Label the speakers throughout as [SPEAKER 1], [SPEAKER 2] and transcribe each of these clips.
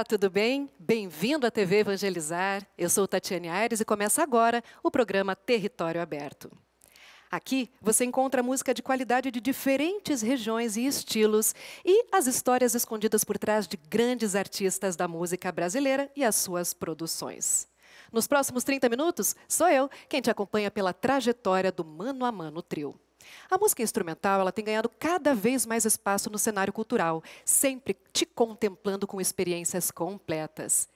[SPEAKER 1] Olá, tudo bem? Bem-vindo à TV Evangelizar. Eu sou Tatiane Aires e começa agora o programa Território Aberto. Aqui você encontra música de qualidade de diferentes regiões e estilos e as histórias escondidas por trás de grandes artistas da música brasileira e as suas produções. Nos próximos 30 minutos, sou eu quem te acompanha pela trajetória do Mano a Mano Trio. A música instrumental ela tem ganhado cada vez mais espaço no cenário cultural, sempre te contemplando com experiências completas.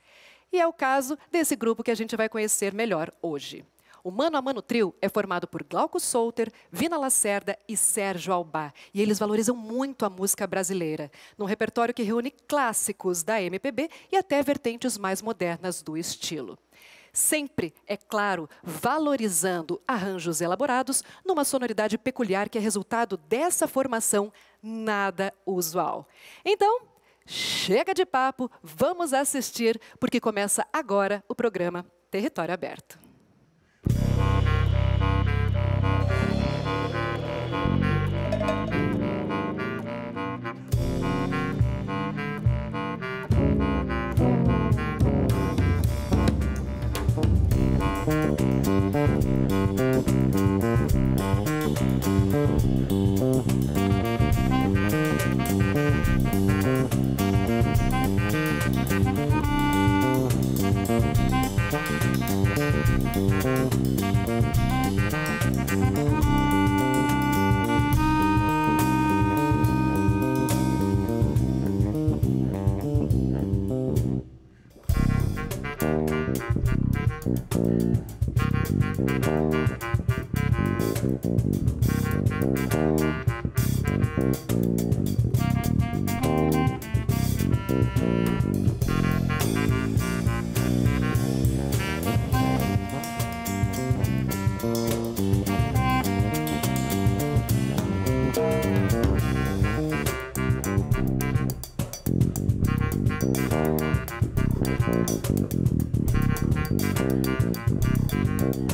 [SPEAKER 1] E é o caso desse grupo que a gente vai conhecer melhor hoje. O Mano a Mano Trio é formado por Glauco Souter, Vina Lacerda e Sérgio Albá. E eles valorizam muito a música brasileira, num repertório que reúne clássicos da MPB e até vertentes mais modernas do estilo. Sempre, é claro, valorizando arranjos elaborados numa sonoridade peculiar que é resultado dessa formação nada usual. Então, chega de papo, vamos assistir, porque começa agora o programa Território Aberto.
[SPEAKER 2] Thank Música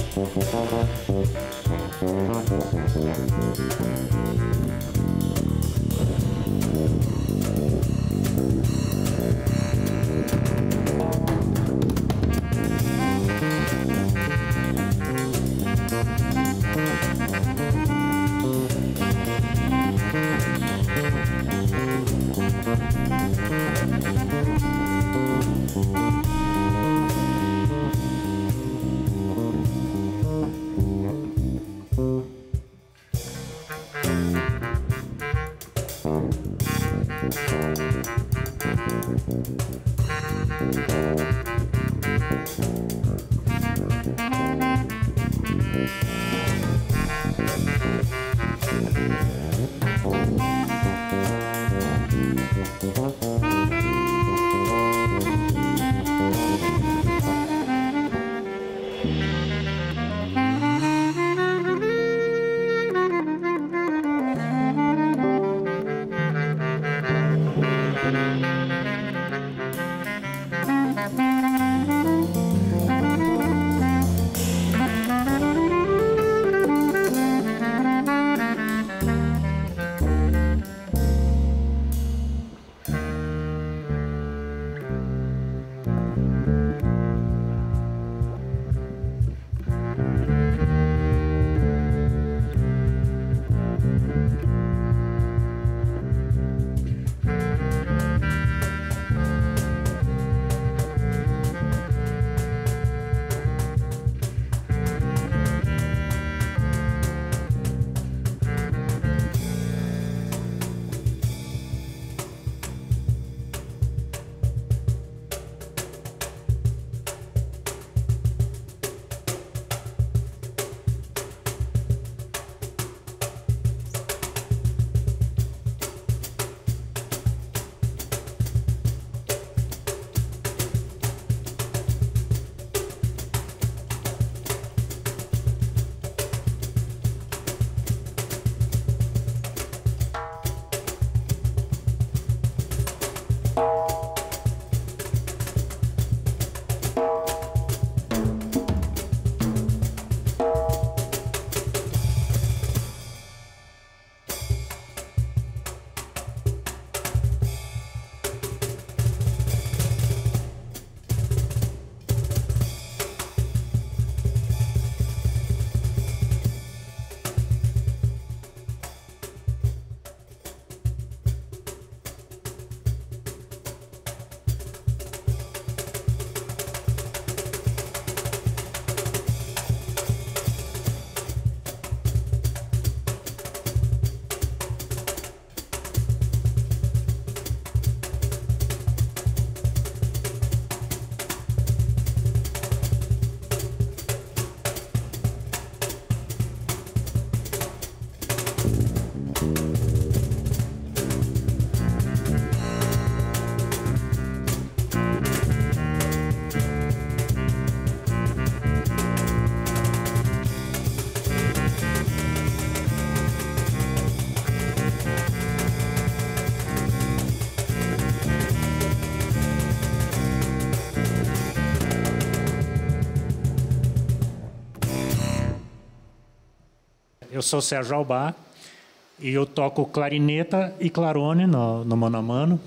[SPEAKER 2] Thank you. Eu sou Sérgio Albá e eu toco clarineta e clarone no, no mano a mano.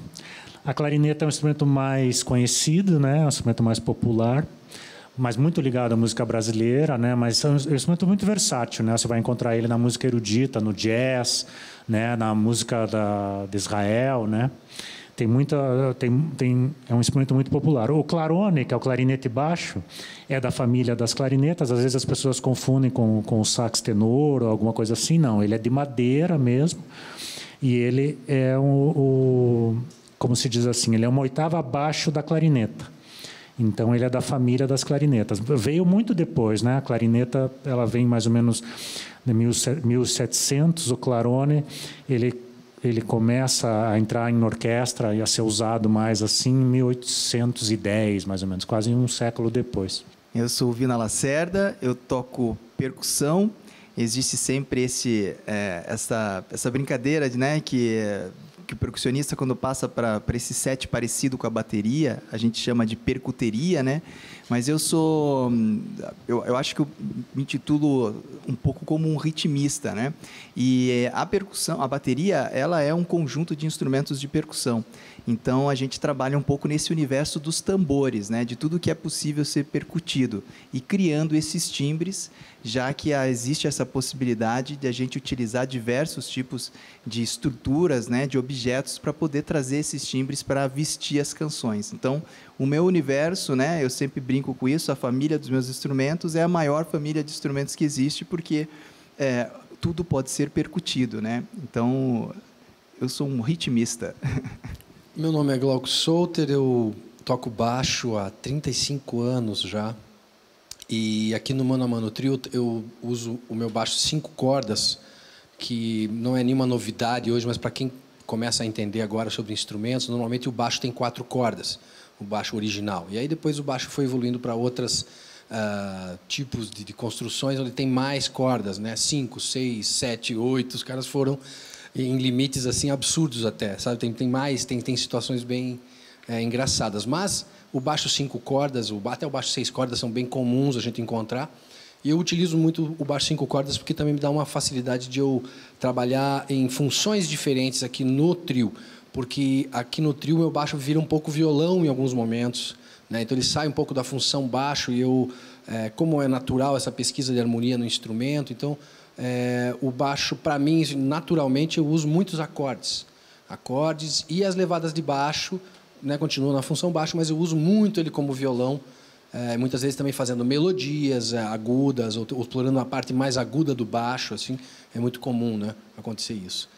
[SPEAKER 2] A clarineta é um instrumento mais conhecido, né? É um instrumento mais popular, mas muito ligado à música brasileira, né? Mas é um instrumento muito versátil, né? Você vai encontrar ele na música erudita, no jazz, né? Na música da, de Israel, né? Tem muita tem, tem é um instrumento muito popular. O clarone, que é o clarinete baixo, é da família das clarinetas. Às vezes as pessoas confundem com, com o sax tenor ou alguma coisa assim. Não, ele é de madeira mesmo. E ele é o, o como se diz assim, ele é uma oitava abaixo da clarineta. Então ele é da família das clarinetas. Veio muito depois, né? A clarineta, ela vem mais ou menos de 1700, o clarone, ele ele começa a entrar em orquestra e a ser usado mais assim em 1810, mais ou menos, quase um século depois.
[SPEAKER 3] Eu sou Vina Lacerda, eu toco percussão. Existe sempre esse, é, essa, essa brincadeira de, né, que que o percussionista, quando passa para esse set parecido com a bateria, a gente chama de percuteria, né? Mas eu sou. Eu, eu acho que eu me intitulo um pouco como um ritmista, né? E a percussão, a bateria, ela é um conjunto de instrumentos de percussão. Então a gente trabalha um pouco nesse universo dos tambores, né? De tudo que é possível ser percutido e criando esses timbres já que existe essa possibilidade de a gente utilizar diversos tipos de estruturas, né, de objetos para poder trazer esses timbres para vestir as canções. Então, o meu universo, né, eu sempre brinco com isso, a família dos meus instrumentos é a maior família de instrumentos que existe, porque é, tudo pode ser percutido, né? Então, eu sou um ritmista.
[SPEAKER 4] Meu nome é Glauco Souter, eu toco baixo há 35 anos já. E aqui no Mano a Mano Trio eu uso o meu baixo cinco cordas, que não é nenhuma novidade hoje, mas para quem começa a entender agora sobre instrumentos, normalmente o baixo tem quatro cordas, o baixo original. E aí depois o baixo foi evoluindo para outros uh, ah, tipos de, de, construções onde tem mais cordas, né? Cinco, seis, sete, oito. Os caras foram em limites assim absurdos até, sabe? Tem, tem mais, tem, tem situações bem é, engraçadas. Mas o baixo cinco cordas, o, até o baixo seis cordas são bem comuns a gente encontrar. E eu utilizo muito o baixo cinco cordas porque também me dá uma facilidade de eu trabalhar em funções diferentes aqui no trio. Porque aqui no trio meu baixo vira um pouco violão em alguns momentos. Né? Então ele sai um pouco da função baixo e eu, é, como é natural essa pesquisa de harmonia no instrumento, então é, o baixo para mim naturalmente eu uso muitos acordes, acordes e as levadas de baixo né, continua na função baixa, mas eu uso muito ele como violão, é, muitas vezes também fazendo melodias é, agudas, ou, ou explorando a parte mais aguda do baixo, assim, é muito comum né, acontecer isso.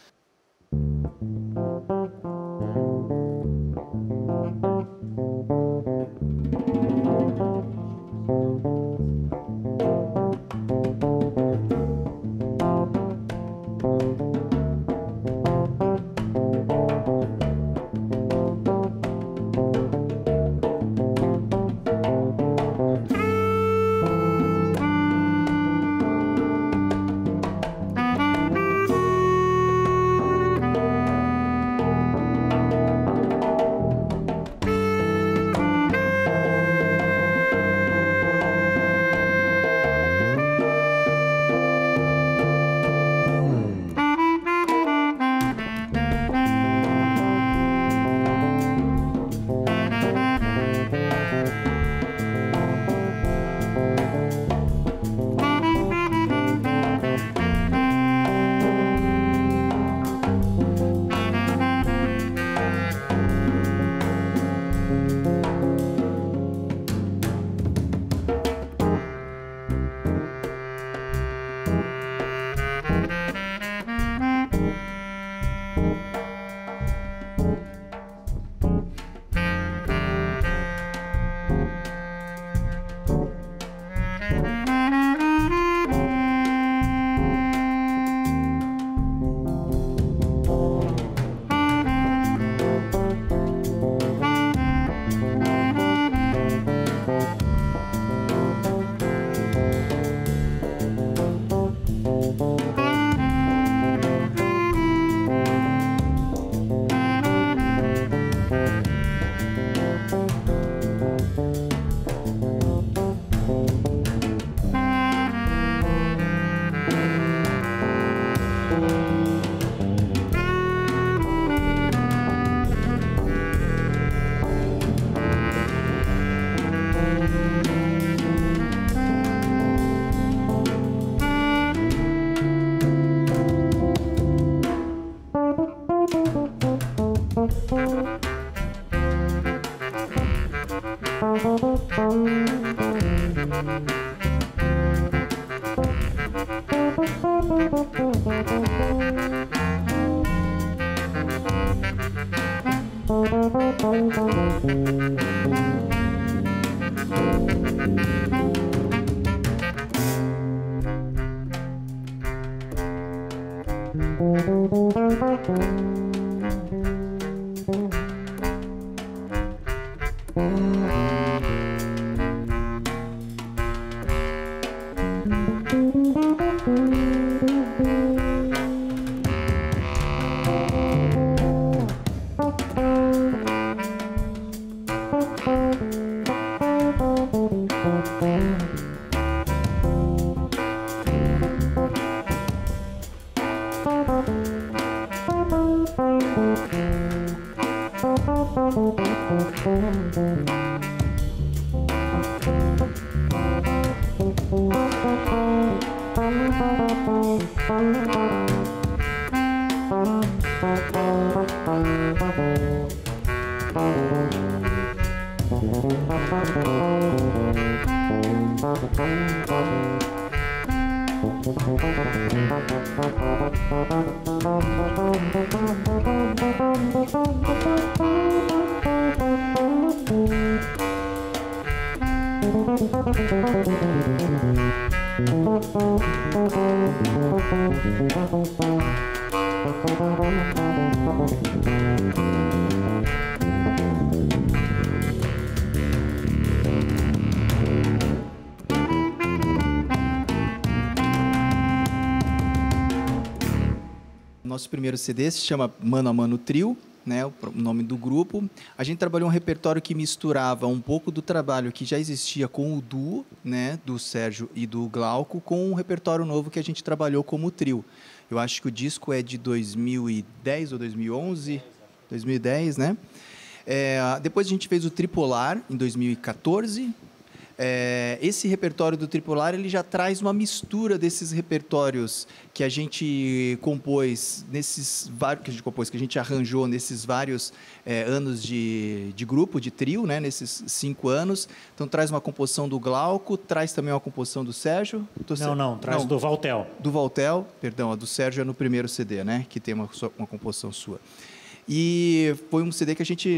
[SPEAKER 3] Nosso primeiro CD se chama Mano a Mano Trio, né, o nome do grupo. A gente trabalhou um repertório que misturava um pouco do trabalho que já existia com o duo, né, do Sérgio e do Glauco, com um repertório novo que a gente trabalhou como trio. Eu acho que o disco é de 2010 ou 2011, 2010, né? É, depois a gente fez o Tripolar em 2014, é, esse repertório do Tripolar ele já traz uma mistura desses repertórios que a gente compôs nesses vários que a gente compôs, que a gente arranjou nesses vários é, anos de, de grupo, de trio, né, nesses cinco anos. Então traz uma composição do Glauco, traz também uma composição do Sérgio.
[SPEAKER 2] Não, não, traz não, do Valtel.
[SPEAKER 3] Do Valtel, perdão, a do Sérgio é no primeiro CD, né, que tem uma, uma composição sua. E foi um CD que a gente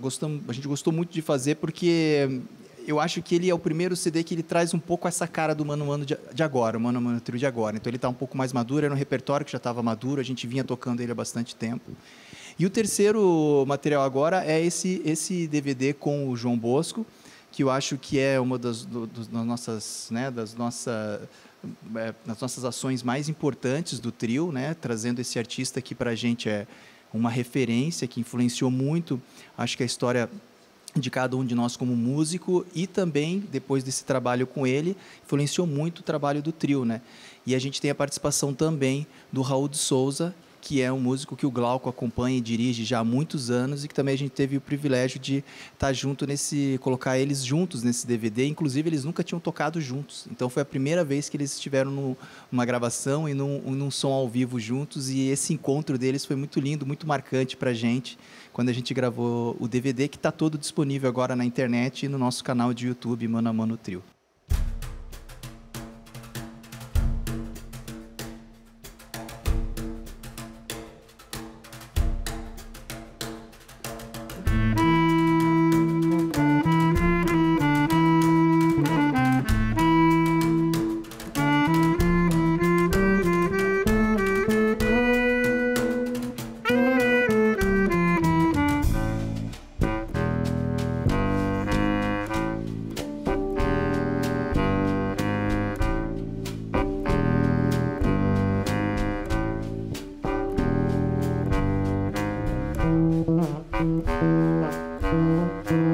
[SPEAKER 3] gostamos, a gente gostou muito de fazer porque eu acho que ele é o primeiro CD que ele traz um pouco essa cara do Mano Mano de, de agora, o Mano Mano Trio de agora. Então ele está um pouco mais maduro, era um repertório que já estava maduro, a gente vinha tocando ele há bastante tempo. E o terceiro material agora é esse, esse DVD com o João Bosco, que eu acho que é uma das, do, das nossas, né, das nossa, é, das nossas ações mais importantes do trio, né, trazendo esse artista que para a gente é uma referência, que influenciou muito, acho que a história de cada um de nós como músico e também depois desse trabalho com ele influenciou muito o trabalho do trio, né? E a gente tem a participação também do Raul de Souza, que é um músico que o Glauco acompanha e dirige já há muitos anos e que também a gente teve o privilégio de estar junto nesse colocar eles juntos nesse DVD, inclusive eles nunca tinham tocado juntos. Então foi a primeira vez que eles estiveram numa gravação e num, num som ao vivo juntos e esse encontro deles foi muito lindo, muito marcante para a gente quando a gente gravou o DVD, que está todo disponível agora na internet e no nosso canal de YouTube, Mano a Mano Trio.
[SPEAKER 2] Música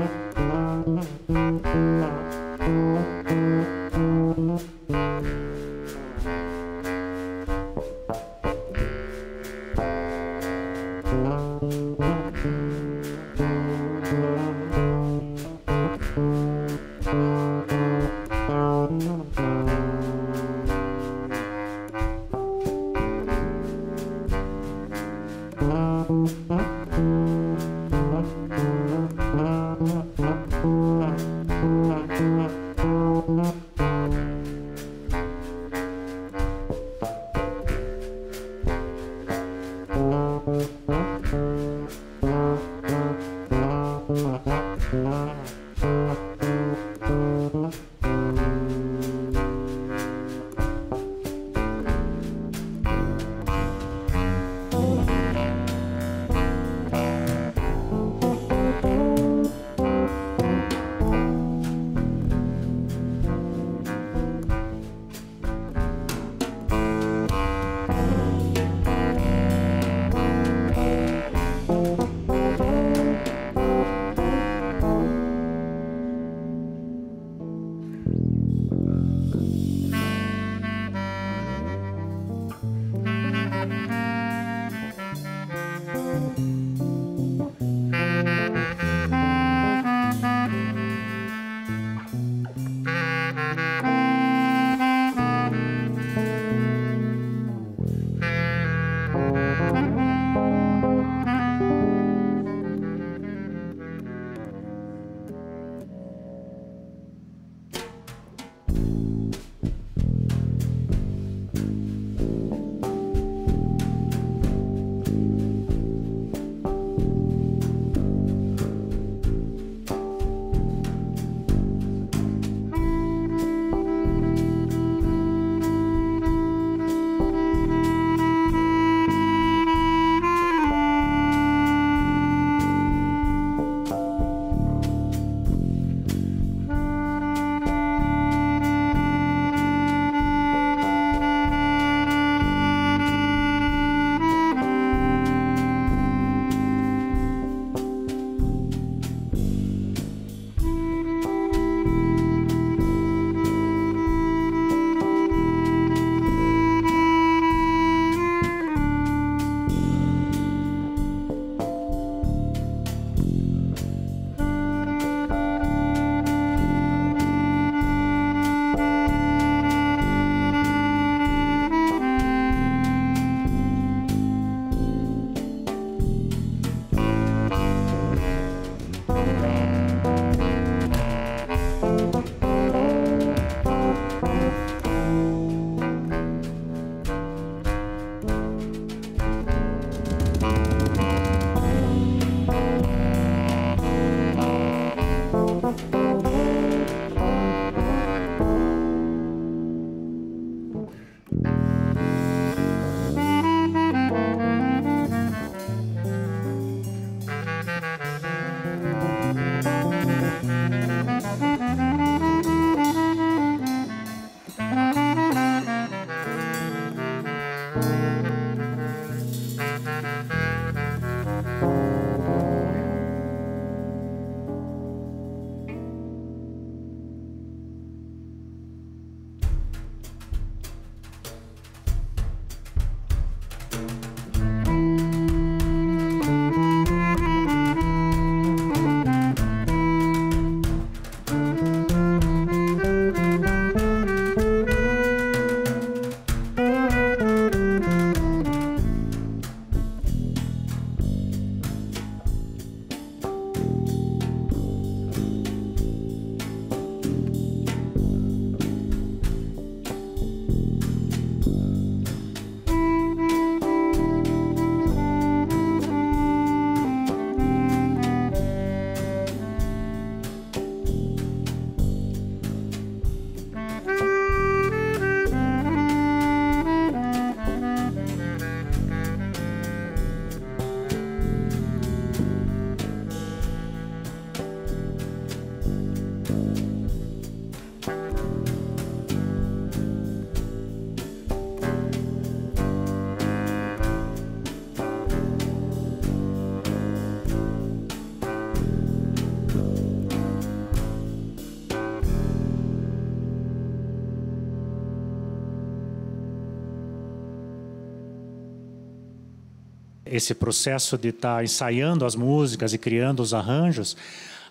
[SPEAKER 2] esse processo de estar tá ensaiando as músicas e criando os arranjos,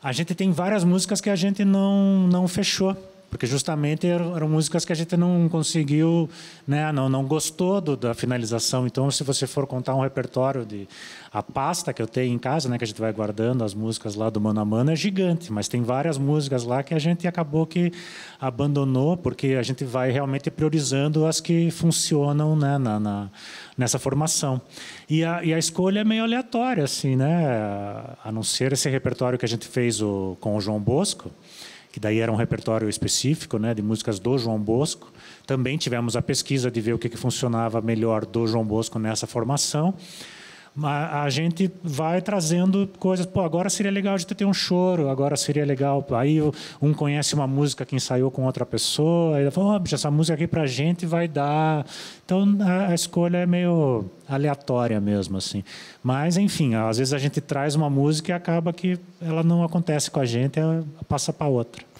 [SPEAKER 2] a gente tem várias músicas que a gente não, não fechou porque justamente eram, músicas que a gente não conseguiu, né, não, não gostou do, da finalização. Então, se você for contar um repertório de a pasta que eu tenho em casa, né, que a gente vai guardando as músicas lá do Mano a Mano é gigante, mas tem várias músicas lá que a gente acabou que abandonou porque a gente vai realmente priorizando as que funcionam, né, na, na nessa formação. E a, e a escolha é meio aleatória, assim, né, a não ser esse repertório que a gente fez o, com o João Bosco que daí era um repertório específico, né, de músicas do João Bosco. Também tivemos a pesquisa de ver o que, que funcionava melhor do João Bosco nessa formação. A, a gente vai trazendo coisas. Pô, agora seria legal de ter um choro. Agora seria legal. Aí um conhece uma música que ensaiou com outra pessoa. Aí fala, oh, essa música aqui para gente vai dar. Então a, a escolha é meio aleatória mesmo assim. Mas enfim, às vezes a gente traz uma música e acaba que ela não acontece com a gente, ela passa para outra.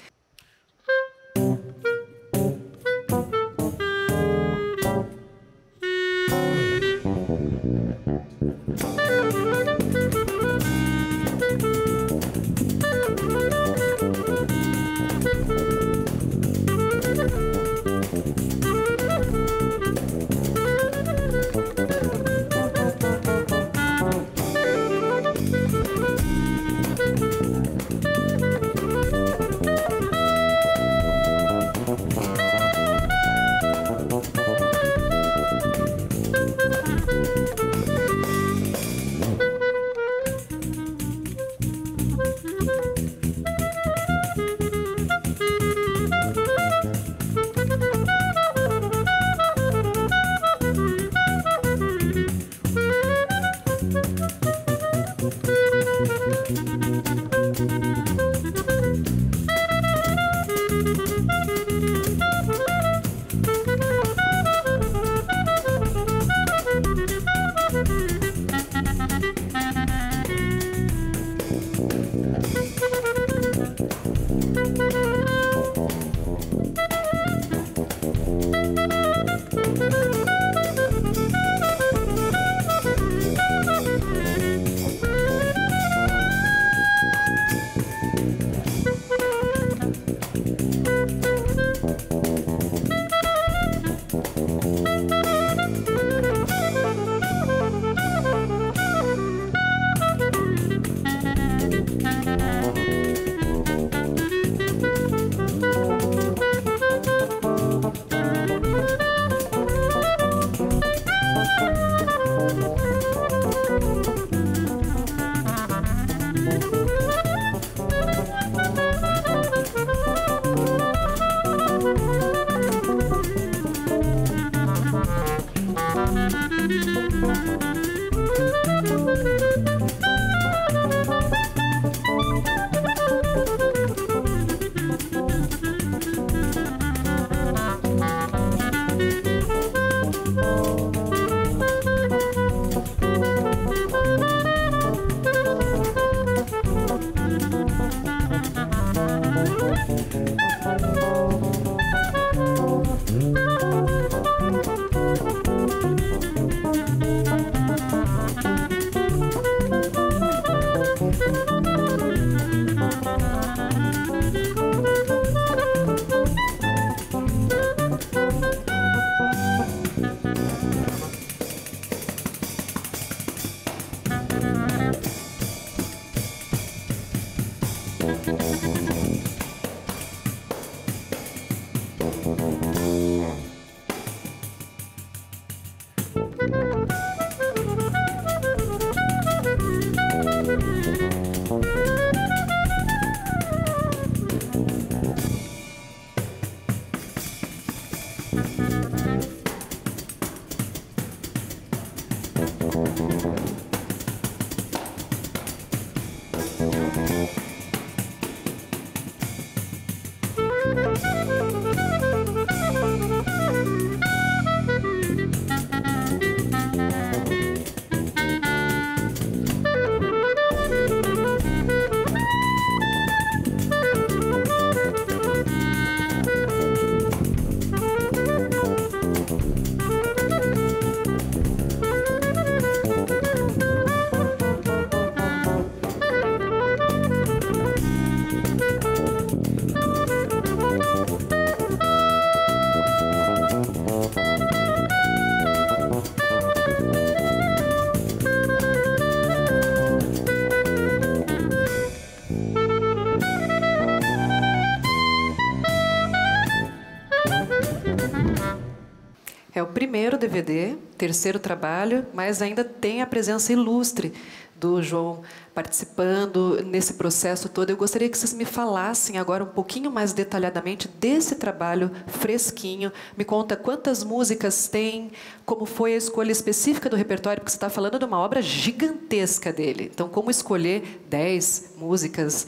[SPEAKER 1] DVD, terceiro trabalho, mas ainda tem a presença ilustre do João participando nesse processo todo. Eu gostaria que vocês me falassem agora um pouquinho mais detalhadamente desse trabalho fresquinho. Me conta quantas músicas tem, como foi a escolha específica do repertório, porque você está falando de uma obra gigantesca dele. Então, como escolher 10 músicas,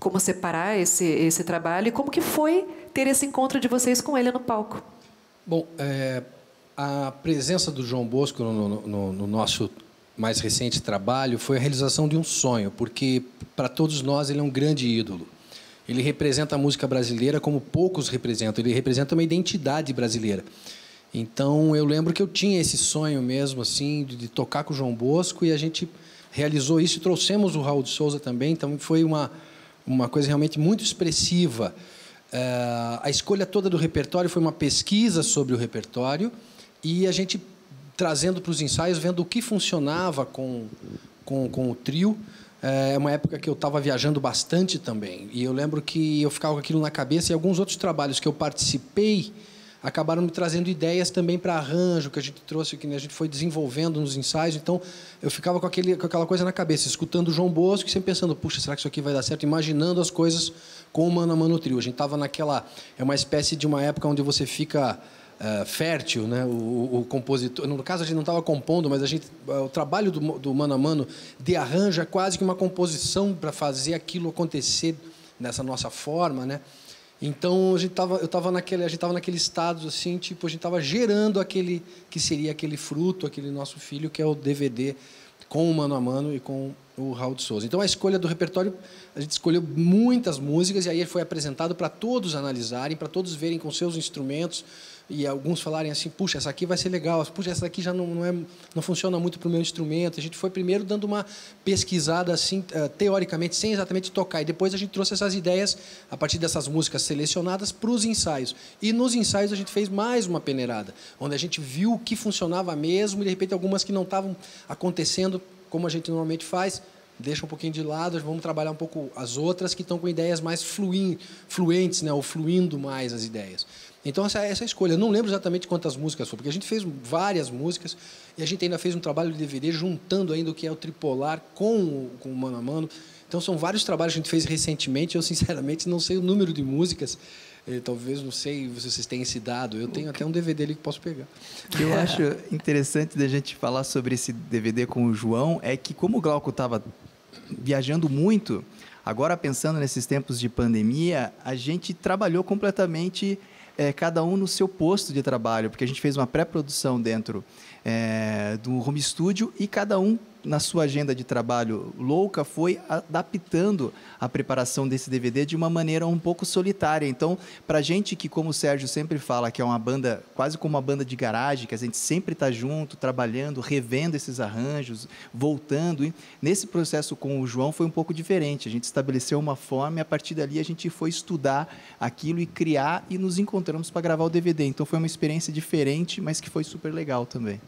[SPEAKER 1] como separar esse, esse trabalho e como que foi ter esse encontro de vocês com ele no palco?
[SPEAKER 4] Bom, é, a presença do João Bosco no, no, no nosso mais recente trabalho foi a realização de um sonho, porque para todos nós ele é um grande ídolo. Ele representa a música brasileira como poucos representam, ele representa uma identidade brasileira. Então eu lembro que eu tinha esse sonho mesmo assim de, de tocar com o João Bosco e a gente realizou isso e trouxemos o Raul de Souza também, então foi uma uma coisa realmente muito expressiva. Uh, a escolha toda do repertório foi uma pesquisa sobre o repertório e a gente trazendo para os ensaios, vendo o que funcionava com, com, com o trio. É uma época que eu estava viajando bastante também. E eu lembro que eu ficava com aquilo na cabeça e alguns outros trabalhos que eu participei acabaram me trazendo ideias também para arranjo que a gente trouxe, que a gente foi desenvolvendo nos ensaios. Então, eu ficava com, aquele, com aquela coisa na cabeça, escutando o João Bosco e sempre pensando, puxa, será que isso aqui vai dar certo? Imaginando as coisas com o Mano a Mano Trio. A gente estava naquela... É uma espécie de uma época onde você fica uh, fértil, né? O, o, compositor, no caso a gente não estava compondo, mas a gente, o trabalho do, do mano a mano de arranjo é quase que uma composição para fazer aquilo acontecer nessa nossa forma, né? Então a gente tava, eu tava naquele, a gente tava naquele estado assim, tipo a gente tava gerando aquele que seria aquele fruto, aquele nosso filho que é o DVD com o mano a mano e com o Raul de Souza. Então a escolha do repertório, a gente escolheu muitas músicas e aí foi apresentado para todos analisarem, para todos verem com seus instrumentos, e alguns falarem assim, puxa, essa aqui vai ser legal, puxa, essa aqui já não, não, é, não funciona muito para o meu instrumento. A gente foi primeiro dando uma pesquisada assim, eh, teoricamente, sem exatamente tocar, e depois a gente trouxe essas ideias a partir dessas músicas selecionadas para os ensaios. E nos ensaios a gente fez mais uma peneirada, onde a gente viu o que funcionava mesmo e de repente algumas que não estavam acontecendo como a gente normalmente faz, deixa um pouquinho de lado, vamos trabalhar um pouco as outras que estão com ideias mais fluentes, né, ou fluindo mais as ideias. Então, essa, essa é a escolha. Eu não lembro exatamente quantas músicas foram, porque a gente fez várias músicas e a gente ainda fez um trabalho de DVD juntando ainda o que é o tripolar com, com o mano a mano. Então, são vários trabalhos que a gente fez recentemente. Eu, sinceramente, não sei o número de músicas. Eh, talvez, não sei se vocês têm esse dado. Eu tenho até um DVD ali que posso pegar.
[SPEAKER 3] O que eu acho interessante da gente falar sobre esse DVD com o João é que, como o Glauco estava viajando muito, agora pensando nesses tempos de pandemia, a gente trabalhou completamente é, cada um no seu posto de trabalho, porque a gente fez uma pré-produção dentro é, do home studio e cada um na sua agenda de trabalho louca foi adaptando a preparação desse DVD de uma maneira um pouco solitária. Então, para gente que, como o Sérgio sempre fala, que é uma banda quase como uma banda de garagem, que a gente sempre está junto, trabalhando, revendo esses arranjos, voltando. E nesse processo com o João foi um pouco diferente. A gente estabeleceu uma forma e a partir dali a gente foi estudar aquilo e criar e nos encontramos para gravar o DVD. Então foi uma experiência diferente, mas que foi super legal também.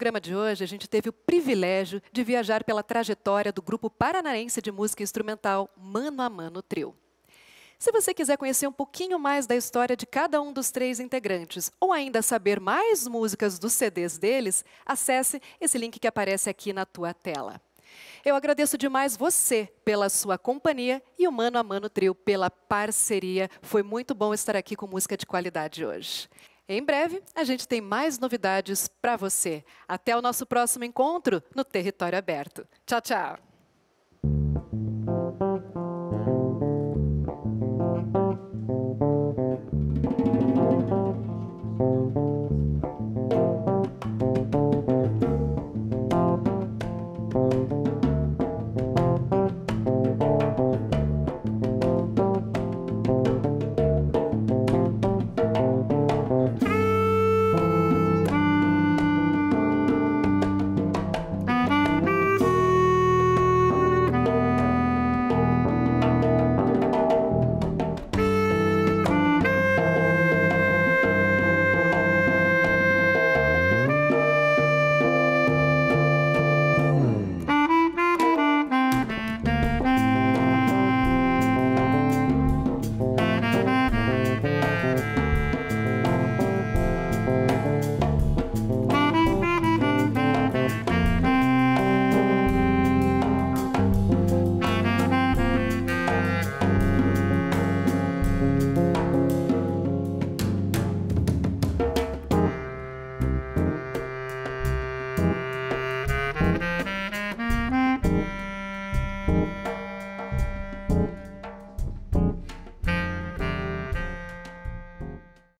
[SPEAKER 1] Programa de hoje, a gente teve o privilégio de viajar pela trajetória do grupo paranaense de música instrumental Mano a Mano Trio. Se você quiser conhecer um pouquinho mais da história de cada um dos três integrantes ou ainda saber mais músicas dos CDs deles, acesse esse link que aparece aqui na tua tela. Eu agradeço demais você pela sua companhia e o Mano a Mano Trio pela parceria. Foi muito bom estar aqui com música de qualidade hoje. Em breve, a gente tem mais novidades para você. Até o nosso próximo encontro no Território Aberto. Tchau, tchau!